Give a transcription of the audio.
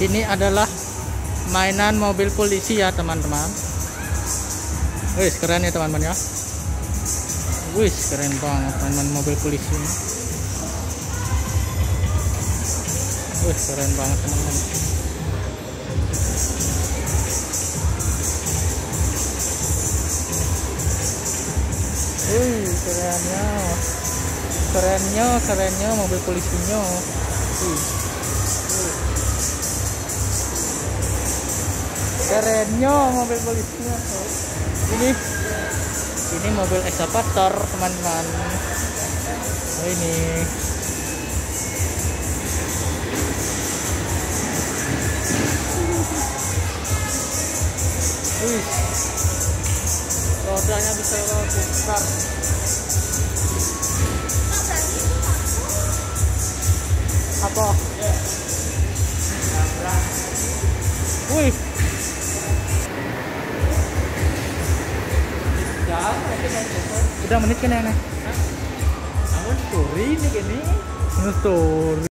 ini adalah mainan mobil polisi ya teman-teman. Wih keren ya teman-teman ya. Wih keren banget mainan mobil polisi wih keren banget teman-teman. Wih kerennya kerennya kerennya mobil polisinya. Wih kerennya mobil polisinya ini. Ini mobil ekskavator teman-teman. Oh, ini. Wih, rodanya bisa besar apa? Wih udah menit kan ya nih Namun story ini gini. Menurut story